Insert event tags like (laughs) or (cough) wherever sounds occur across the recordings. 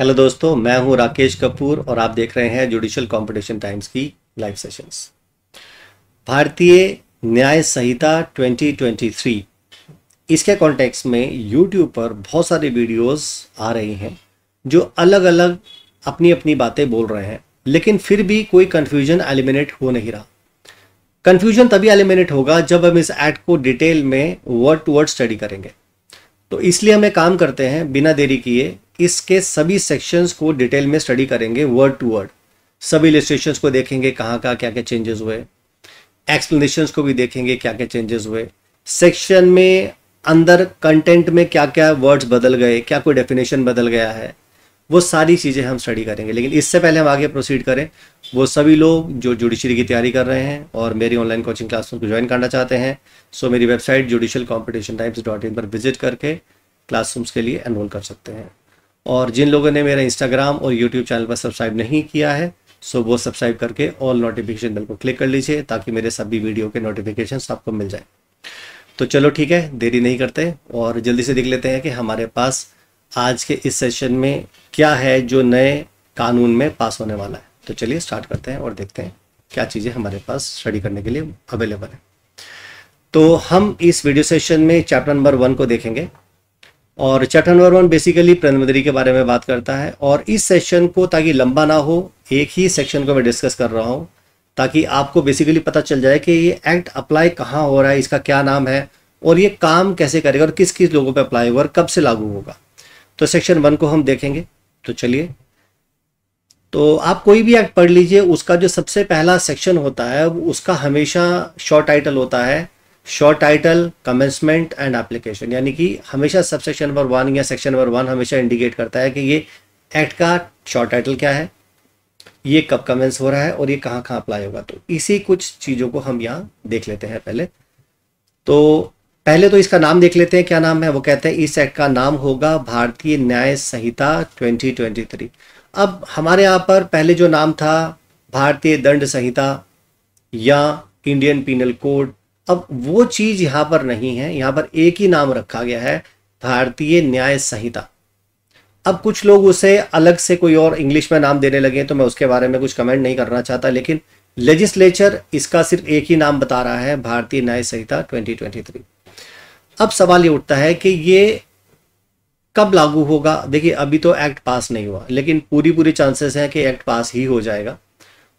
Hello दोस्तों, मैं हूँ राकेश कपूर और आप देख रहे हैं जुडिशियल कंपटीशन टाइम्स की लाइव सेशंस भारतीय न्याय संहिता 2023 इसके कॉन्टेक्स्ट में यूट्यूब पर बहुत सारी वीडियोस आ रही हैं, जो अलग अलग अपनी अपनी बातें बोल रहे हैं, लेकिन फिर भी कोई कंफ्यूजन एलिमिनेट हो नहीं रहा। कन्फ्यूज़न तभी एलिमिनेट होगा जब हम इस एक्ट को डिटेल में वर्ड टू वर्ड स्टडी करेंगे। तो इसलिए हमें काम करते हैं बिना देरी किए इसके सभी सेक्शंस को डिटेल में स्टडी करेंगे वर्ड टू वर्ड सभी इलिस्ट्रेशन को देखेंगे, कहाँ कहाँ क्या क्या चेंजेस हुए। एक्सप्लेनेशन को भी देखेंगे, क्या क्या चेंजेस हुए। सेक्शन में अंदर कंटेंट में क्या क्या वर्ड्स बदल गए, क्या कोई डेफिनेशन बदल गया है, वो सारी चीज़ें हम स्टडी करेंगे। लेकिन इससे पहले हम आगे प्रोसीड करें। वो सभी लोग जो जुडिशरी की तैयारी कर रहे हैं और मेरी ऑनलाइन कोचिंग क्लास को ज्वाइन करना चाहते हैं सो मेरी website Judicial Competition Times dot in पर विज़िट करके क्लासरूम्स के लिए एनरोल कर सकते हैं। और जिन लोगों ने मेरा इंस्टाग्राम और यूट्यूब चैनल पर सब्सक्राइब नहीं किया है सो वो सब्सक्राइब करके ऑल नोटिफिकेशन बिल को क्लिक कर लीजिए ताकि मेरे सभी वीडियो के नोटिफिकेशन आपको मिल जाए। तो चलो ठीक है, देरी नहीं करते और जल्दी से देख लेते हैं कि हमारे पास आज के इस सेशन में क्या है जो नए कानून में पास होने वाला है। तो चलिए स्टार्ट करते हैं और देखते हैं क्या चीज़ें हमारे पास स्टडी करने के लिए अवेलेबल है। तो हम इस वीडियो सेशन में चैप्टर नंबर वन को देखेंगे। और नंबर वन बेसिकली प्रधानमंत्री के बारे में बात करता है और इस सेशन को ताकि लंबा ना हो, एक ही सेक्शन को मैं डिस्कस कर रहा हूँ, ताकि आपको बेसिकली पता चल जाए कि ये एक्ट अप्लाई कहाँ हो रहा है, इसका क्या नाम है और ये काम कैसे करेगा और किस किस लोगों पर अप्लाई होगा और कब से लागू होगा। तो सेक्शन वन को हम देखेंगे। तो चलिए। तो आप कोई भी एक्ट पढ़ लीजिए, उसका जो सबसे पहला सेक्शन होता है, उसका हमेशा शॉर्ट टाइटल होता है short title commencement and application यानी कि हमेशा सब सेक्शन नंबर वन या सेक्शन नंबर वन हमेशा इंडिकेट करता है कि ये एक्ट का शॉर्ट टाइटल क्या है, ये कब कमेंस हो रहा है और ये कहाँ कहाँ अप्लाई होगा। तो इसी कुछ चीज़ों को हम यहाँ देख लेते हैं पहले। तो पहले तो इसका नाम देख लेते हैं, क्या नाम है? वो कहते हैं, इस एक्ट का नाम होगा भारतीय न्याय संहिता 2023 अब हमारे यहाँ पर पहले जो नाम था, भारतीय दंड संहिता या इंडियन पीनल कोड अब वो चीज़ यहाँ पर नहीं है, यहाँ पर एक ही नाम रखा गया है, भारतीय न्याय संहिता। अब कुछ लोग उसे अलग से कोई और इंग्लिश में नाम देने लगे तो मैं उसके बारे में कुछ कमेंट नहीं करना चाहता, लेकिन लेजिस्लेचर इसका सिर्फ़ एक ही नाम बता रहा है, भारतीय न्याय संहिता 2023 अब सवाल ये उठता है कि ये कब लागू होगा? देखिए, अभी तो एक्ट पास नहीं हुआ, लेकिन पूरी पूरी चांसेस हैं कि एक्ट पास ही हो जाएगा,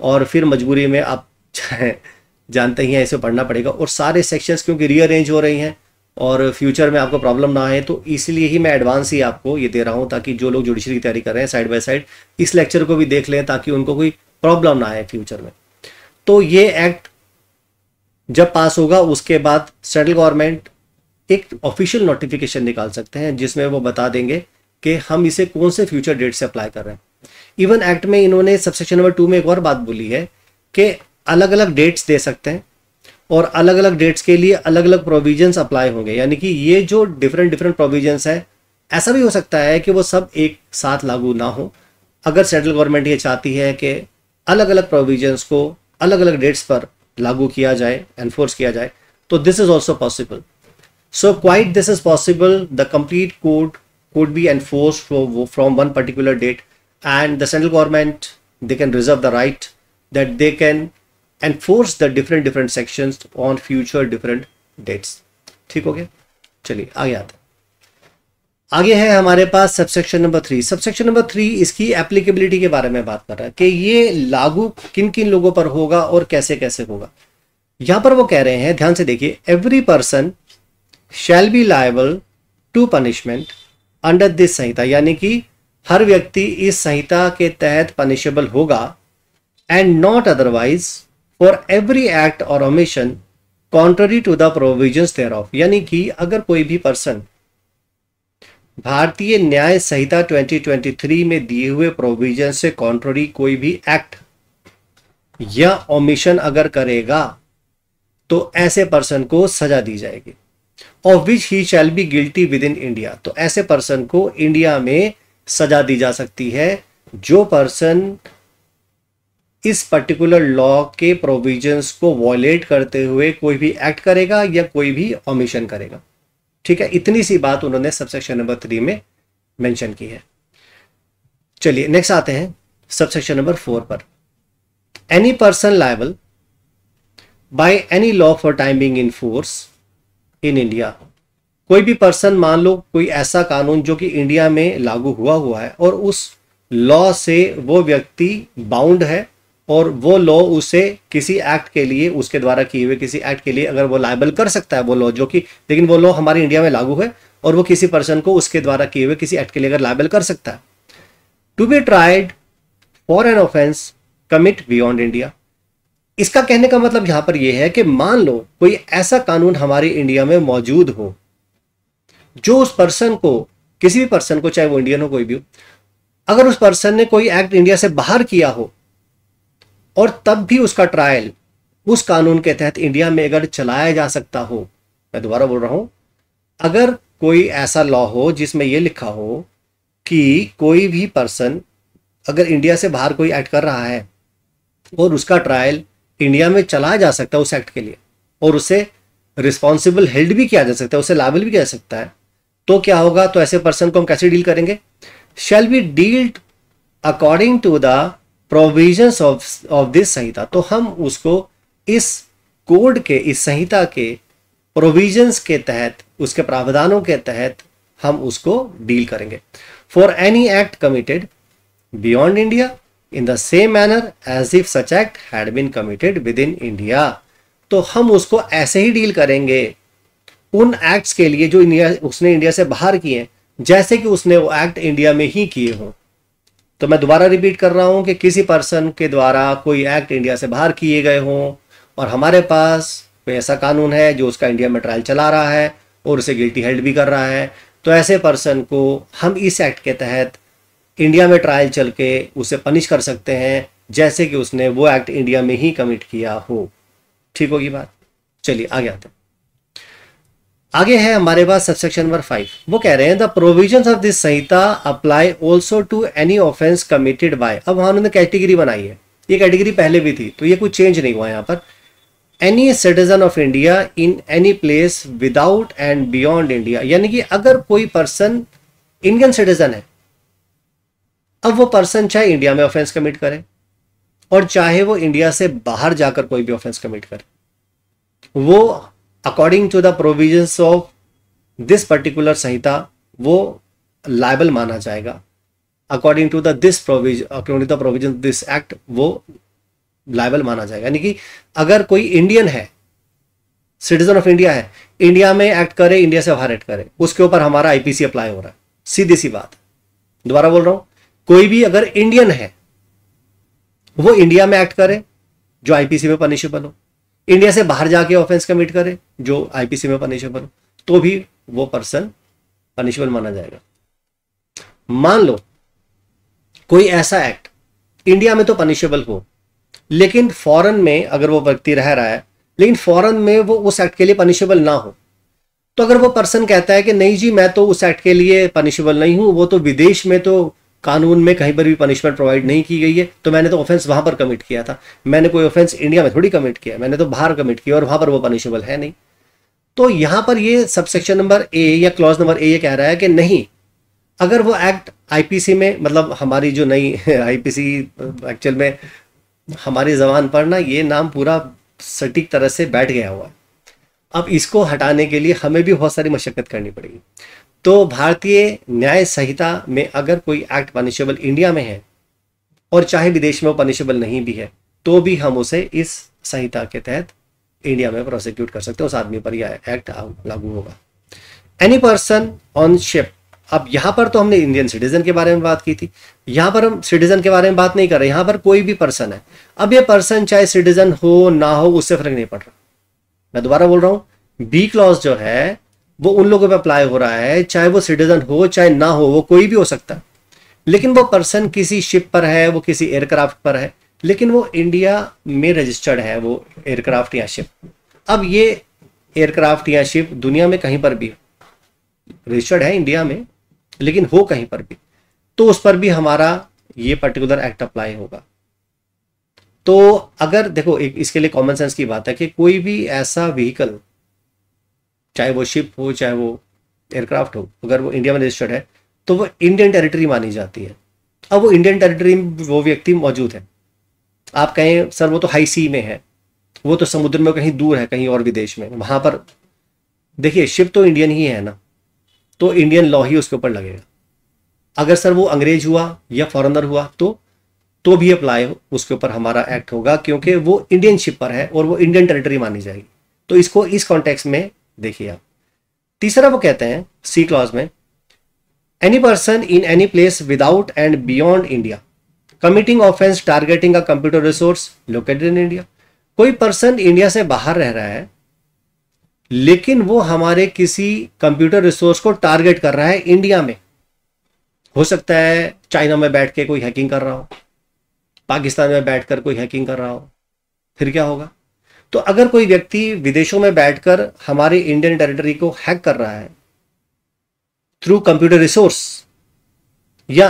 और फिर मजबूरी में आप (laughs) जानते ही हैं, इसे पढ़ना पड़ेगा। और सारे सेक्शंस क्योंकि रीअरेंज हो रही हैं और फ्यूचर में आपको प्रॉब्लम ना आए तो इसलिए ही मैं एडवांस ही आपको ये दे रहा हूँ ताकि जो लोग जुडिशरी की तैयारी कर रहे हैं साइड बाय साइड इस लेक्चर को भी देख लें ताकि उनको कोई प्रॉब्लम ना आए फ्यूचर में। तो ये एक्ट जब पास होगा, उसके बाद सेंट्रल गवर्नमेंट एक ऑफिशियल नोटिफिकेशन निकाल सकते हैं, जिसमें वो बता देंगे कि हम इसे कौन से फ्यूचर डेट से अप्लाई कर रहे हैं। इवन एक्ट में इन्होंने सबसेक्शन नंबर टू में एक और बात बोली है कि अलग अलग डेट्स दे सकते हैं और अलग अलग डेट्स के लिए अलग अलग प्रोविजंस अप्लाई होंगे। यानी कि ये जो डिफरेंट डिफरेंट प्रोविजंस है, ऐसा भी हो सकता है कि वो सब एक साथ लागू ना हो। अगर सेंट्रल गवर्नमेंट ये चाहती है कि अलग अलग प्रोविजंस को अलग अलग डेट्स पर लागू किया जाए एनफोर्स किया जाए तो this is also possible so quite this is possible the complete code could be enforced from one particular date and the central government, they can reserve the right that they can enforce the different different sections on future different dates ठीक हो गया? चलिए, आगे आते आगे है हमारे पास subsection number three subsection number three इसकी एप्लीकेबिलिटी के बारे में बात कर रहा है कि ये लागू किन किन लोगों पर होगा और कैसे कैसे होगा। यहाँ पर वो कह रहे हैं, ध्यान से देखिए every person shall be liable to punishment under this Sanhita, यानी कि हर व्यक्ति इस संहिता के तहत पनिशेबल होगा and not otherwise for every act और omission contrary to the provisions thereof यानी कि अगर कोई भी पर्सन भारतीय न्याय संहिता 2023 में दिए हुए प्रोविज़न से कॉन्ट्ररी कोई भी एक्ट या ओमिशन अगर करेगा तो ऐसे पर्सन को सजा दी जाएगी of which he shall be guilty within India तो ऐसे पर्सन को इंडिया में सजा दी जा सकती है, जो पर्सन इस पर्टिकुलर लॉ के प्रोविजंस को वॉलेट करते हुए कोई भी एक्ट करेगा या कोई भी ऑमिशन करेगा। ठीक है? इतनी सी बात उन्होंने सबसेक्शन नंबर थ्री में मेंशन की है। चलिए नेक्स्ट आते हैं सबसेक्शन नंबर फोर पर। Any person liable by any law for time being in force in India कोई भी पर्सन मान लो कोई ऐसा कानून जो कि इंडिया में लागू हुआ हुआ है और उस लॉ से वो व्यक्ति बाउंड है और वो लॉ उसे किसी एक्ट के लिए, उसके द्वारा किए हुए किसी एक्ट के लिए अगर वो लाइबल कर सकता है वो लॉ जो कि, लेकिन वो लॉ हमारे इंडिया में लागू है और वो किसी पर्सन को उसके द्वारा किए हुए किसी एक्ट के लिए अगर लाइबल कर सकता है। To be tried for an offence commit beyond India इसका कहने का मतलब यहाँ पर यह है कि मान लो कोई ऐसा कानून हमारे इंडिया में मौजूद हो, जो उस पर्सन को, किसी भी पर्सन को, चाहे वो इंडियन हो, कोई भी हो, अगर उस पर्सन ने कोई एक्ट इंडिया से बाहर किया हो और तब भी उसका ट्रायल उस कानून के तहत इंडिया में अगर चलाया जा सकता हो। मैं दोबारा बोल रहा हूँ, अगर कोई ऐसा लॉ हो जिसमें यह लिखा हो कि कोई भी पर्सन अगर इंडिया से बाहर कोई एक्ट कर रहा है और उसका ट्रायल इंडिया में चलाया जा सकता है उस एक्ट के लिए और उसे रिस्पॉन्सिबल हेल्ड भी किया जा सकता है, उसे लाइबल भी किया जा सकता है तो क्या होगा? तो ऐसे पर्सन को हम कैसे डील करेंगे? Shall be dealt according to the provisions of of this Sanhita तो हम उसको इस कोड के, इस संहिता के प्रोविजंस के तहत, उसके प्रावधानों के तहत हम उसको डील करेंगे। For any act committed beyond India in the same manner as if such act had been committed within India तो हम उसको ऐसे ही डील करेंगे। उन एक्ट्स के लिए जो इंडिया उसने इंडिया से बाहर किए जैसे कि उसने वो एक्ट इंडिया में ही किए हों। तो मैं दोबारा रिपीट कर रहा हूँ कि किसी पर्सन के द्वारा कोई एक्ट इंडिया से बाहर किए गए हों और हमारे पास कोई ऐसा कानून है जो उसका इंडिया में ट्रायल चला रहा है और उसे गिल्टी हेल्ड भी कर रहा है तो ऐसे पर्सन को हम इस एक्ट के तहत इंडिया में ट्रायल चल के उसे पनिश कर सकते हैं, जैसे कि उसने वो एक्ट इंडिया में ही कमिट किया हो। ठीक होगी बात? चलिए, आगे आते हैं। आगे है हमारे पास सबसेक्शन नंबर फाइव वो कह रहे हैं the provision of this Sanhita apply also to any offence committed by अब वहाँ उन्होंने कैटेगरी बनाई है। ये कैटेगरी पहले भी थी तो ये कुछ चेंज नहीं हुआ यहाँ पर। Any citizen of India in any place without and beyond India यानी कि अगर कोई पर्सन इंडियन सिटीजन है, अब वो पर्सन चाहे इंडिया में ऑफेंस कमिट करे, और चाहे वो इंडिया से बाहर जाकर कोई भी ऑफेंस कमिट करे, वो according to the provisions of this particular Sanhita वो लाइबल माना जाएगा। According to the this provision according to the provision this act वो लाइबल माना जाएगा। यानी कि अगर कोई इंडियन है सिटीजन ऑफ़ इंडिया है इंडिया में एक्ट करे इंडिया से बाहर एक्ट करे, उसके ऊपर हमारा आईपीसी अप्लाई हो रहा है। सीधी सी बात। दोबारा बोल रहा हूँ, कोई भी अगर इंडियन है, वो इंडिया में एक्ट करे, जो आईपीसी में पनिशेबल हो। इंडिया से बाहर जाके ऑफेंस कमिट करे, जो आईपीसी में पनिशेबल हो तो भी वो पर्सन पनिशेबल माना जाएगा। मान लो, कोई ऐसा एक्ट इंडिया में तो पनिशेबल हो, लेकिन फॉरेन में अगर वो व्यक्ति रह रहा है, लेकिन फॉरेन में वो उस एक्ट के लिए पनिशेबल ना हो तो अगर वो पर्सन कहता है कि, नहीं जी, मैं तो उस एक्ट के लिए पनिशेबल नहीं हूँ, वो तो विदेश में तो कानून में कहीं पर भी पनिशमेंट प्रोवाइड नहीं की गई है तो मैंने तो ऑफेंस वहाँ पर कमिट किया था। मैंने कोई ऑफेंस इंडिया में थोड़ी कमिट किया मैंने तो बाहर कमिट किया और वहाँ पर वो पनिशेबल है नहीं। तो यहाँ पर ये सबसेक्शन नंबर ए या क्लॉज नंबर ए ये कह रहा है कि नहीं, अगर वो एक्ट आईपीसी में मतलब हमारी जो नई (laughs) आईपीसी एक्चुअल में हमारी जबान पर ना ये नाम पूरा सटीक तरह से बैठ गया हुआ है। अब इसको हटाने के लिए हमें भी बहुत सारी मशक्क़त करनी पड़ेगी। तो भारतीय न्याय संहिता में अगर कोई एक्ट पनिशेबल इंडिया में है, और चाहे विदेश में वो पनिशेबल नहीं भी है तो भी हम उसे इस संहिता के तहत इंडिया में प्रोसिक्यूट कर सकते हैं, उस आदमी पर यह एक्ट लागू होगा। एनी पर्सन ऑन शिप अब यहाँ पर तो हमने इंडियन सिटीजन के बारे में बात की थी। यहाँ पर हम सिटीजन के बारे में बात नहीं कर रहे, यहाँ पर कोई भी पर्सन है। अब ये पर्सन चाहे सिटीजन हो, ना हो, उससे फ़र्क नहीं पड़ रहा। मैं दोबारा बोल रहा हूँ बी क्लॉज जो है वो उन लोगों पे अप्लाई हो रहा है, चाहे वो सिटीजन हो, चाहे ना हो, वो कोई भी हो सकता। है लेकिन वो पर्सन किसी शिप पर है, वो किसी एयरक्राफ्ट पर है, लेकिन वो इंडिया में रजिस्टर्ड है, वो एयरक्राफ्ट या शिप अब ये एयरक्राफ्ट या शिप दुनिया में कहीं पर भी रजिस्टर्ड है इंडिया में, लेकिन हो कहीं पर भी तो उस पर भी हमारा ये पर्टिकुलर एक्ट अप्लाई होगा। तो अगर देखो, एक इसके लिए कॉमन सेंस की बात है कि कोई भी ऐसा व्हीकल चाहे वो शिप हो, चाहे वो एयरक्राफ्ट हो, अगर वो इंडिया में रजिस्टर्ड है तो वो इंडियन टेरिटरी मानी जाती है। अब वो इंडियन टेरिटरी में वो व्यक्ति मौजूद है। आप कहें, सर, वो तो हाई सी में है, वो तो समुद्र में कहीं दूर है, कहीं और विदेश में, वहाँ पर देखिए शिप तो इंडियन ही है ना तो इंडियन लॉ ही उसके ऊपर लगेगा। अगर सर, वो अंग्रेज़ हुआ या फॉरनर हुआ तो तो भी अप्लाई उसके ऊपर हमारा एक्ट होगा, क्योंकि वो इंडियन शिप पर है और वो इंडियन टेरिटरी मानी जाएगी। तो इसको इस कॉन्टेक्स्ट में देखिए आप। तीसरा वो कहते हैं सी क्लॉज में any person in any place without and beyond India committing offence targeting a computer resource located in India कोई पर्सन इंडिया से बाहर रह रहा है, लेकिन वो हमारे किसी कंप्यूटर रिसोर्स को टारगेट कर रहा है इंडिया में। हो सकता है चाइना में बैठ के कोई हैकिंग कर रहा हो पाकिस्तान में बैठकर कोई हैकिंग कर रहा हो, फिर क्या होगा? तो अगर कोई व्यक्ति विदेशों में बैठकर हमारे इंडियन टेरिटरी को हैक कर रहा है थ्रू कंप्यूटर रिसोर्स या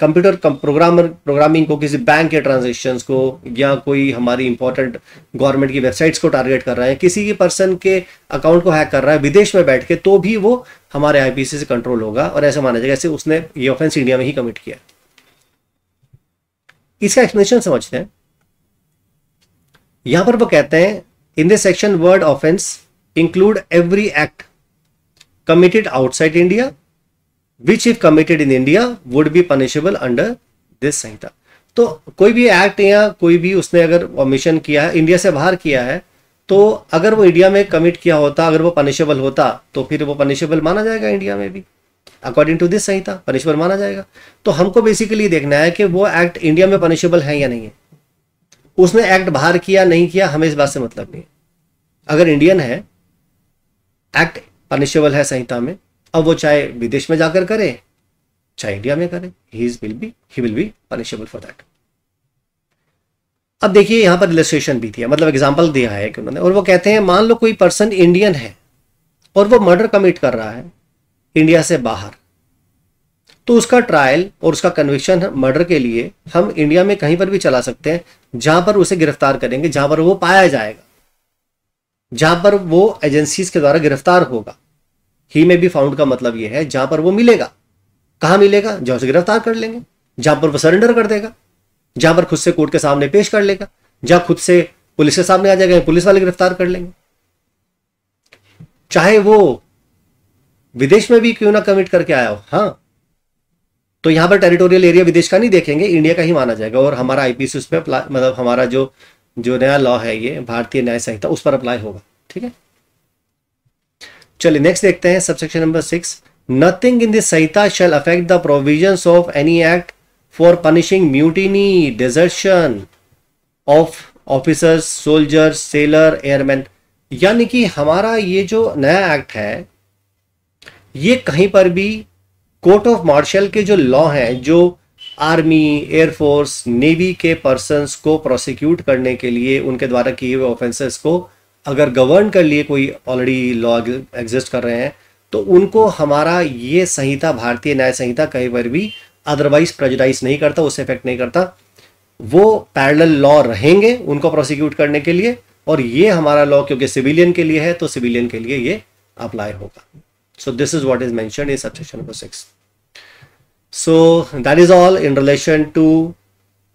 कंप्यूटर प्रोग्रामर प्रोग्रामिंग को, किसी बैंक के ट्रांजेक्शन को, या कोई हमारी इंपॉर्टेंट गवर्नमेंट की वेबसाइट्स को टारगेट कर रहा है, किसी की पर्सन के अकाउंट को हैक कर रहा है, विदेश में बैठ के तो भी वो हमारे आईपीसी से कंट्रोल होगा, और ऐसा माना जाएगा जैसे उसने ये ऑफेंस इंडिया में ही कमिट किया इसका एक्सप्लेनेशन समझते हैं। यहाँ पर वो कहते हैं in this section word offence include every act committed outside India which if committed in India would be punishable under this Sanhita तो कोई भी एक्ट या कोई भी उसने अगर मिशन किया है इंडिया से बाहर किया है तो अगर वो इंडिया में कमिट किया होता, अगर वो पनिशेबल होता तो फिर वो पनिशेबल माना जाएगा इंडिया में भी। According to this Sanhita punishable माना जाएगा। तो हमको बेसिकली देखना है कि वो एक्ट इंडिया में पनिशेबल है या नहीं है। उसने एक्ट बाहर किया, नहीं किया, हमें इस बात से मतलब नहीं अगर इंडियन है एक्ट पनिशेबल है संहिता में, अब वो चाहे विदेश में जाकर करे, चाहे इंडिया में करे he will be he will be punishable for that अब देखिए, यहाँ पर इलस्ट्रेशन भी दिया मतलब एग्ज़ाम्पल दिया है कि उन्होंने, और वो कहते हैं, मान लो कोई पर्सन इंडियन है, और वो मर्डर कमिट कर रहा है इंडिया से बाहर तो उसका ट्रायल और उसका कन्विक्शन मर्डर के लिए हम इंडिया में कहीं पर भी चला सकते हैं, जहाँ पर उसे गिरफ़्तार करेंगे, जहाँ पर वो पाया जाएगा, जहाँ पर वो एजेंसीज के द्वारा गिरफ़्तार होगा। ही में भी फाउंड का मतलब यह है, जहाँ पर वो मिलेगा। कहाँ मिलेगा? जहाँ से गिरफ़्तार कर लेंगे, जहाँ पर वो सरेंडर कर देगा, जहाँ पर खुद से कोर्ट के सामने पेश कर लेगा, जहाँ खुद से पुलिस के सामने आ जाएगा पुलिस वाले गिरफ़्तार कर लेंगे। चाहे वो विदेश में भी क्यों ना कमिट करके आया हो हाँ तो यहाँ पर टेरिटोरियल एरिया विदेश का नहीं देखेंगे इंडिया का ही माना जाएगा। और हमारा आईपीसी उस पर मतलब हमारा जो जो नया लॉ है ये, भारतीय न्याय संहिता, उस पर अप्लाई होगा। ठीक है? चलिए नेक्स्ट देखते हैं subsection number six nothing in this Sanhita shall affect the provision of any act for punishing mutiny desertion of officers soldiers sailor airman यानी कि हमारा ये जो नया एक्ट है, ये कहीं पर भी कोर्ट ऑफ़ मार्शल के जो लॉ हैं, जो आर्मी एयरफोर्स नेवी के पर्सनस को प्रोसिक्यूट करने के लिए, उनके द्वारा किए हुए ऑफेंसेस को अगर गवर्न कर लिए कोई ऑलरेडी लॉ एग्जिस्ट कर रहे हैं तो उनको हमारा ये संहिता, भारतीय न्याय संहिता कहीं पर भी अदरवाइज़ प्रजुडाइज नहीं करता उससे इफ़ेक्ट नहीं करता। वो पैरल लॉ रहेंगे उनको प्रोसिक्यूट करने के लिए, और ये हमारा लॉ क्योंकि सिविलियन के लिए है तो सिविलियन के लिए ये अप्लाई होगा। So this is what is mentioned in number six so that is all in relation to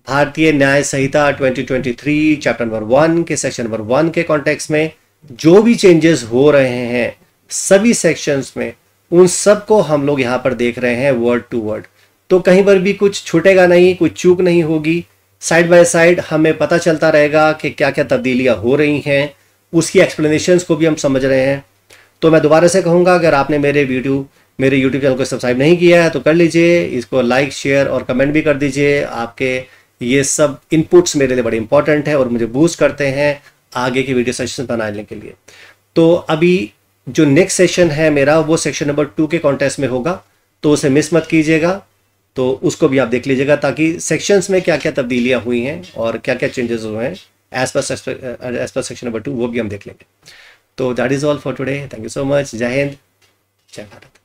Bharatiya Nyaya Sanhita 2023 chapter number one के सेक्शन नंबर वन के कॉन्टेक्स्ट में जो भी चेंजेस हो रहे हैं, सभी सेक्शंस में, उन सबको हम लोग यहाँ पर देख रहे हैं वर्ड टू वर्ड तो कहीं पर भी कुछ छूटेगा नहीं, कुछ चूक नहीं होगी। साइड बाय साइड हमें पता चलता रहेगा कि क्या क्या तब्दीलियाँ हो रही हैं। उसकी एक्सप्लेनेशन को भी हम समझ रहे हैं। तो मैं दोबारा से कहूँगा, अगर आपने मेरे वीडियो मेरे यूट्यूब चैनल को सब्सक्राइब नहीं किया है तो कर लीजिए, इसको लाइक शेयर और कमेंट भी कर दीजिए। आपके ये सब इनपुट्स मेरे लिए बड़े इंपॉर्टेंट है और मुझे बूस्ट करते हैं आगे की वीडियो सेशन बनाने के लिए। तो अभी जो नेक्स्ट सेशन है मेरा, वो सेक्शन नंबर टू के कॉन्टेस्ट में होगा तो उसे मिस मत कीजिएगा। तो उसको भी आप देख लीजिएगा ताकि सेक्शंस में क्या क्या तब्दीलियाँ हुई हैं और क्या क्या चेंजेस हुए हैं as per as per section number to वो भी हम देख लेंगे। तो that is all for today thank you so much जय हिंद जय भारत